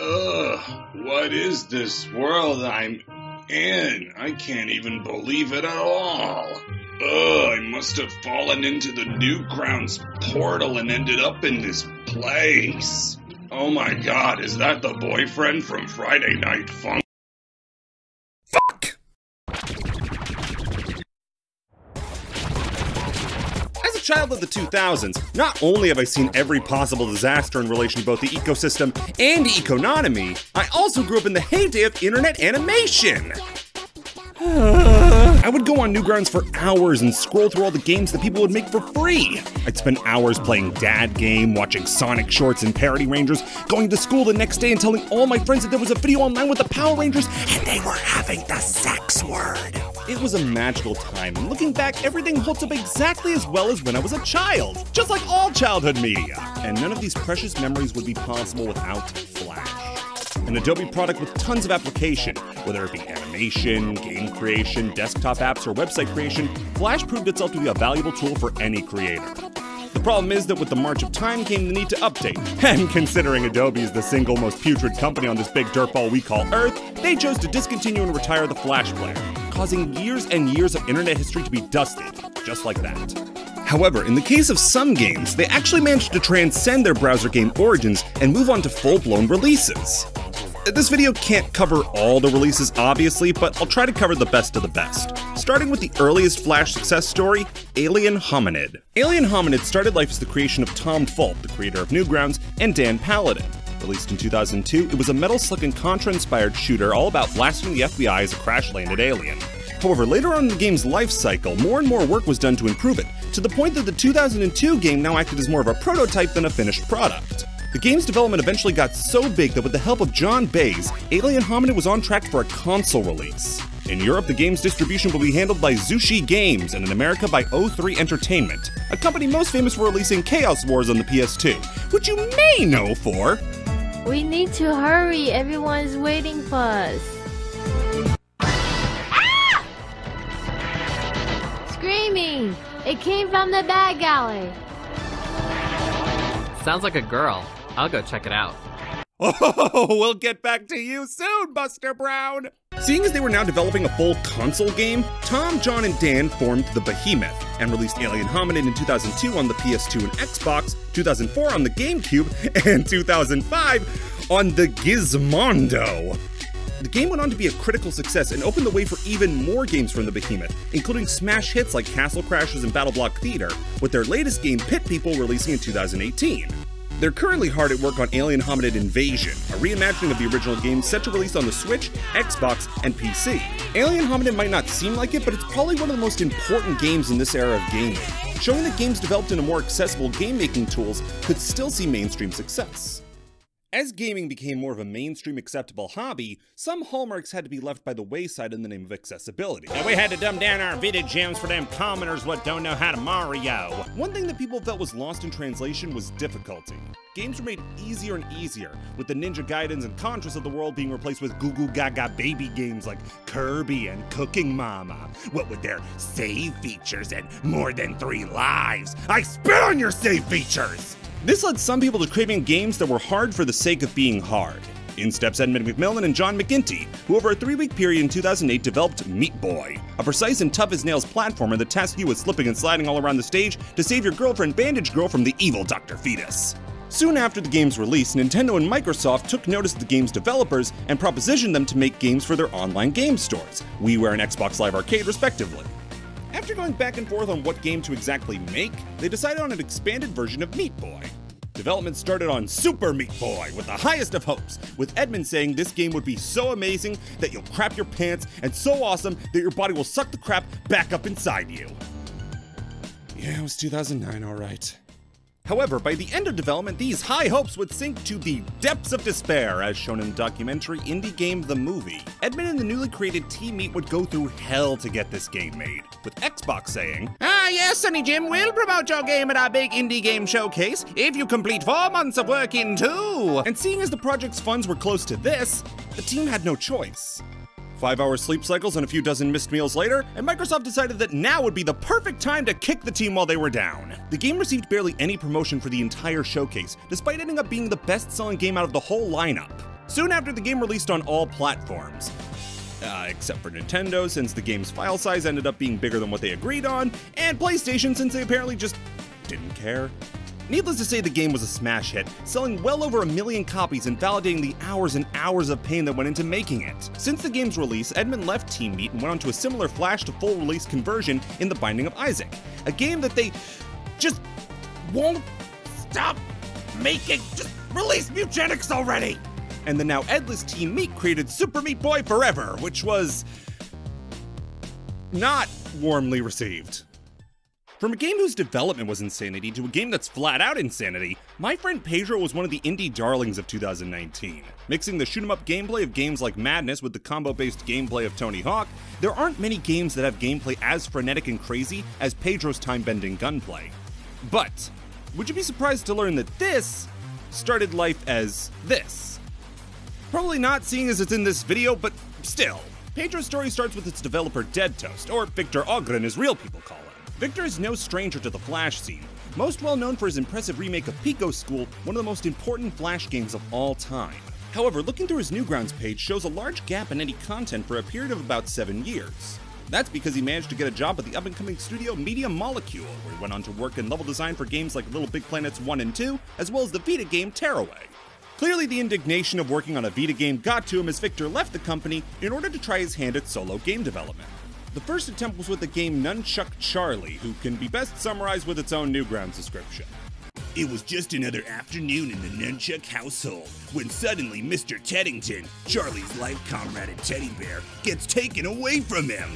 Ugh, what is this world I'm in? I can't even believe it at all. Ugh, I must have fallen into the Newgrounds portal and ended up in this place. Oh my god, is that the boyfriend from Friday Night Funk? Child of the 2000s, not only have I seen every possible disaster in relation to both the ecosystem and economy, I also grew up in the heyday of internet animation. I would go on Newgrounds for hours and scroll through all the games that people would make for free. I'd spend hours playing Dad Game, watching Sonic Shorts and Parody Rangers, going to school the next day and telling all my friends that there was a video online with the Power Rangers and they were having the sex word. It was a magical time, and looking back, everything holds up exactly as well as when I was a child, just like all childhood media. And none of these precious memories would be possible without Flash an Adobe product with tons of application. Whether it be animation, game creation, desktop apps, or website creation, Flash proved itself to be a valuable tool for any creator. The problem is that with the march of time came the need to update, and considering Adobe is the single most putrid company on this big dirtball we call Earth, they chose to discontinue and retire the Flash player, causing years and years of internet history to be dusted, just like that. However, in the case of some games, they actually managed to transcend their browser game origins and move on to full-blown releases. This video can't cover all the releases, obviously, but I'll try to cover the best of the best. Starting with the earliest Flash success story, Alien Hominid. Alien Hominid started life as the creation of Tom Fulp, the creator of Newgrounds, and Dan Paladin. Released in 2002, it was a Metal Slug and Contra inspired shooter all about blasting the FBI as a crash landed alien. However, later on in the game's life cycle, more and more work was done to improve it, to the point that the 2002 game now acted as more of a prototype than a finished product. The game's development eventually got so big that with the help of John Baez, Alien Hominid was on track for a console release. In Europe, the game's distribution will be handled by Zushi Games, and in America by O3 Entertainment, a company most famous for releasing Chaos Wars on the PS2, which you may know for. We need to hurry, everyone's waiting for us. Ah! Screaming! It came from the bag alley. Sounds like a girl. I'll go check it out. Oh, we'll get back to you soon, Buster Brown! Seeing as they were now developing a full console game, Tom, John, and Dan formed the Behemoth and released Alien Hominid in 2002 on the PS2 and Xbox, 2004 on the GameCube, and 2005 on the Gizmondo. The game went on to be a critical success and opened the way for even more games from the Behemoth, including smash hits like Castle Crashers and BattleBlock Theater, with their latest game Pit People releasing in 2018. They're currently hard at work on Alien Hominid Invasion, a reimagining of the original game set to release on the Switch, Xbox, and PC. Alien Hominid might not seem like it, but it's probably one of the most important games in this era of gaming, showing that games developed into more accessible game making tools could still see mainstream success. As gaming became more of a mainstream acceptable hobby, some hallmarks had to be left by the wayside in the name of accessibility. And we had to dumb down our video gems for them commoners what don't know how to Mario. One thing that people felt was lost in translation was difficulty. Games were made easier and easier, with the Ninja Gaidens and Contras of the world being replaced with goo goo gaga baby games like Kirby and Cooking Mama. What with their save features and more than three lives. I spit on your save features! This led some people to craving games that were hard for the sake of being hard. In steps Edmund McMillen and John McEntee, who over a three week period in 2008 developed Meat Boy, a precise and tough as nails platformer that tasks you with slipping and sliding all around the stage to save your girlfriend Bandage Girl from the evil Dr. Fetus. Soon after the game's release, Nintendo and Microsoft took notice of the game's developers and propositioned them to make games for their online game stores, WiiWare and Xbox Live Arcade respectively. After going back and forth on what game to exactly make, they decided on an expanded version of Meat Boy. Development started on Super Meat Boy with the highest of hopes, with Edmund saying this game would be so amazing that you'll crap your pants and so awesome that your body will suck the crap back up inside you. Yeah, it was 2009, alright. However, by the end of development, these high hopes would sink to the depths of despair, as shown in the documentary Indie Game The Movie. Edmund and the newly created Team Meat would go through hell to get this game made, with Xbox saying, Ah, yes, Sunny Jim, we'll promote your game at our big indie game showcase if you complete four months of work in two. And seeing as the project's funds were close to this, the team had no choice. Five hour sleep cycles and a few dozen missed meals later, and Microsoft decided that now would be the perfect time to kick the team while they were down. The game received barely any promotion for the entire showcase, despite ending up being the best selling game out of the whole lineup. Soon after, the game released on all platforms. Uh, except for Nintendo, since the game's file size ended up being bigger than what they agreed on, and PlayStation, since they apparently just didn't care. Needless to say, the game was a smash hit, selling well over a million copies and validating the hours and hours of pain that went into making it. Since the game's release, Edmund left Team Meat and went on to a similar flash to full release conversion in The Binding of Isaac, a game that they just won't stop making. Just release Mewgenics already! And the now Edless Team Meat created Super Meat Boy Forever, which was not warmly received. From a game whose development was insanity to a game that's flat out insanity, My Friend Pedro was one of the indie darlings of 2019. Mixing the shoot 'em up gameplay of games like Madness with the combo based gameplay of Tony Hawk, there aren't many games that have gameplay as frenetic and crazy as Pedro's time bending gunplay. But, would you be surprised to learn that this started life as this? Probably not, seeing as it's in this video, but still. Pedro's story starts with its developer Dead Toast, or Victor Ogren as real people call him. Victor is no stranger to the Flash scene, most well known for his impressive remake of Pico School, one of the most important Flash games of all time. However, looking through his Newgrounds page shows a large gap in any content for a period of about seven years. That's because he managed to get a job at the up and coming studio Media Molecule, where he went on to work in level design for games like Little Big Planets 1 and 2, as well as the Vita game Tearaway. Clearly, the indignation of working on a Vita game got to him as Victor left the company in order to try his hand at solo game development. The first attempt was with the game Nunchuck Charlie, who can be best summarized with its own Newgrounds description. It was just another afternoon in the Nunchuck household when suddenly Mr. Teddington, Charlie's life comrade and teddy bear, gets taken away from him.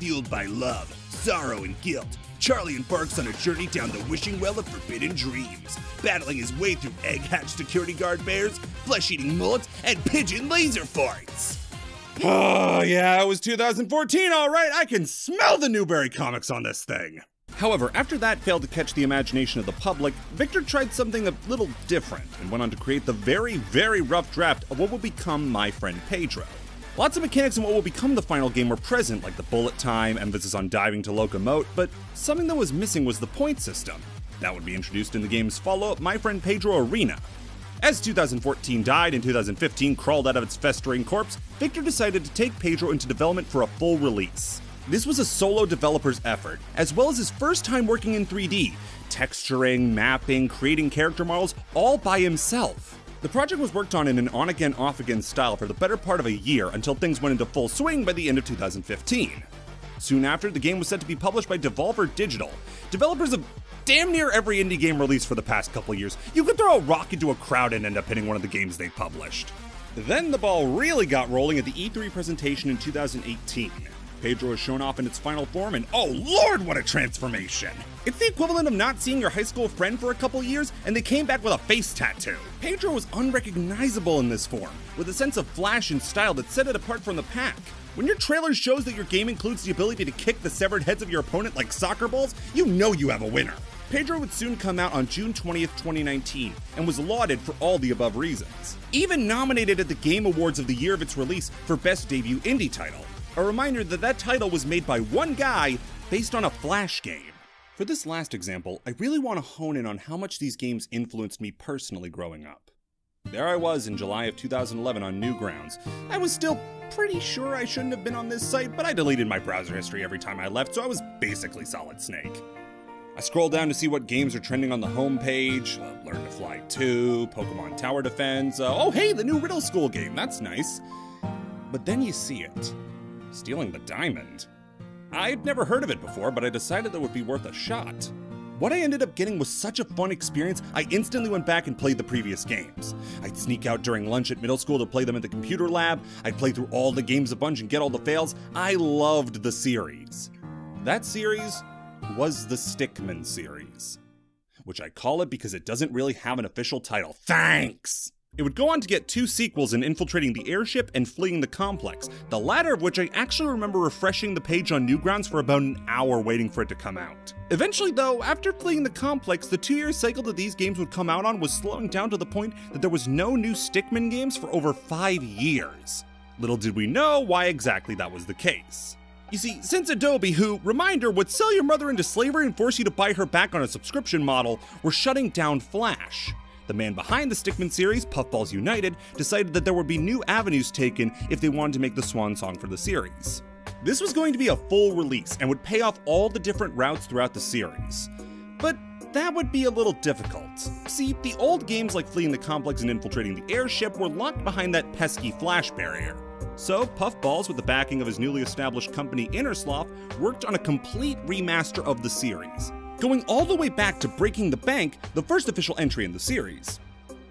Fueled by love, sorrow, and guilt, Charlie embarks on a journey down the wishing well of forbidden dreams, battling his way through egg hatch security guard bears, flesh eating mullets, and pigeon laser farts. Oh, yeah, it was 2014, alright, I can smell the Newbury Comics on this thing! However, after that failed to catch the imagination of the public, Victor tried something a little different and went on to create the very, very rough draft of what would become My Friend Pedro. Lots of mechanics in what will become the final game were present, like the bullet time, emphasis on diving to locomote, but something that was missing was the point system. That would be introduced in the game's follow up, My Friend Pedro Arena, as 2014 died and 2015 crawled out of its festering corpse, Victor decided to take Pedro into development for a full release. This was a solo developer's effort, as well as his first time working in 3D, texturing, mapping, creating character models, all by himself. The project was worked on in an on again, off again style for the better part of a year until things went into full swing by the end of 2015. Soon after, the game was set to be published by Devolver Digital, developers of damn near every indie game released for the past couple years. You could throw a rock into a crowd and end up hitting one of the games they published. Then the ball really got rolling at the E3 presentation in 2018. Pedro is shown off in its final form, and oh lord, what a transformation! It's the equivalent of not seeing your high school friend for a couple years, and they came back with a face tattoo. Pedro was unrecognizable in this form, with a sense of flash and style that set it apart from the pack. When your trailer shows that your game includes the ability to kick the severed heads of your opponent like soccer balls, you know you have a winner. Pedro would soon come out on June 20th, 2019, and was lauded for all the above reasons. Even nominated at the Game Awards of the year of its release for Best Debut Indie Title. A reminder that that title was made by one guy based on a Flash game. For this last example, I really want to hone in on how much these games influenced me personally growing up. There I was in July of 2011 on Newgrounds. I was still pretty sure I shouldn't have been on this site, but I deleted my browser history every time I left, so I was basically Solid Snake. I scroll down to see what games are trending on the homepage. Uh, Learn to Fly 2, Pokemon Tower Defense. Uh, oh, hey, the new Riddle School game. That's nice. But then you see it Stealing the Diamond. I'd never heard of it before, but I decided that would be worth a shot. What I ended up getting was such a fun experience, I instantly went back and played the previous games. I'd sneak out during lunch at middle school to play them at the computer lab, I'd play through all the games a bunch and get all the fails. I loved the series. That series was the Stickmin series, which I call it because it doesn't really have an official title. Thanks! It would go on to get two sequels in infiltrating the airship and fleeing the complex, the latter of which I actually remember refreshing the page on Newgrounds for about an hour waiting for it to come out. Eventually, though, after fleeing the complex, the two year cycle that these games would come out on was slowing down to the point that there was no new Stickmin games for over five years. Little did we know why exactly that was the case. You see, since Adobe, who, reminder, would sell your mother into slavery and force you to buy her back on a subscription model, were shutting down Flash. The man behind the Stickmin series, Puffballs United, decided that there would be new avenues taken if they wanted to make the swan song for the series. This was going to be a full release and would pay off all the different routes throughout the series. But that would be a little difficult. See, the old games like Fleeing the Complex and Infiltrating the Airship were locked behind that pesky flash barrier. So, Puffballs, with the backing of his newly established company Innersloth, worked on a complete remaster of the series, going all the way back to Breaking the Bank, the first official entry in the series.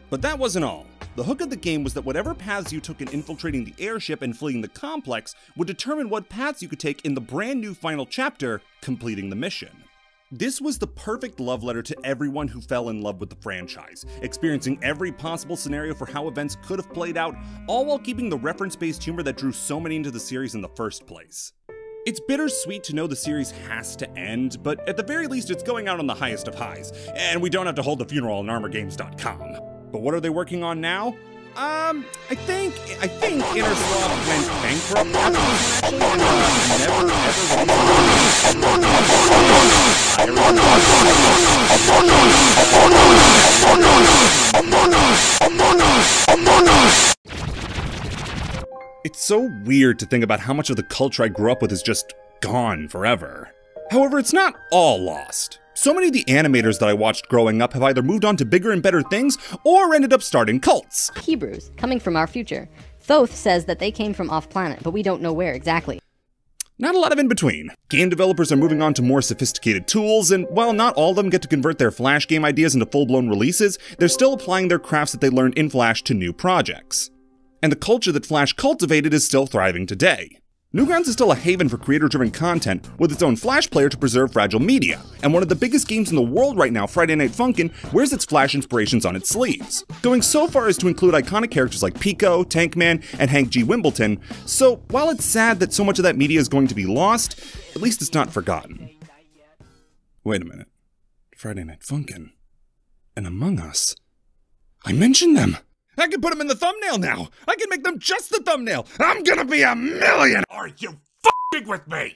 But that wasn't all. The hook of the game was that whatever paths you took in infiltrating the airship and fleeing the complex would determine what paths you could take in the brand new final chapter, completing the mission. This was the perfect love letter to everyone who fell in love with the franchise, experiencing every possible scenario for how events could have played out, all while keeping the reference based humor that drew so many into the series in the first place. It's bittersweet to know the series has to end, but at the very least, it's going out on the highest of highs, and we don't have to hold the funeral on ArmorGames.com. But what are they working on now? Um, I think I think Innersloth went bankrupt actually, and uh, never ever It's so weird to think about how much of the culture I grew up with is just gone forever. However, it's not all lost. So many of the animators that I watched growing up have either moved on to bigger and better things or ended up starting cults. Hebrews, coming from our future. Thoth says that they came from off planet, but we don't know where exactly. Not a lot of in between. Game developers are moving on to more sophisticated tools, and while not all of them get to convert their Flash game ideas into full blown releases, they're still applying their crafts that they learned in Flash to new projects. And the culture that Flash cultivated is still thriving today. Newgrounds is still a haven for creator driven content with its own Flash player to preserve fragile media, and one of the biggest games in the world right now, Friday Night Funkin', wears its Flash inspirations on its sleeves, going so far as to include iconic characters like Pico, Tankman, and Hank J. Wimbleton. So while it's sad that so much of that media is going to be lost, at least it's not forgotten. Wait a minute. Friday Night Funkin' and Among Us. I mentioned them! I can put them in the thumbnail now! I can make them just the thumbnail! I'm gonna be a million! Are you f***ing with me?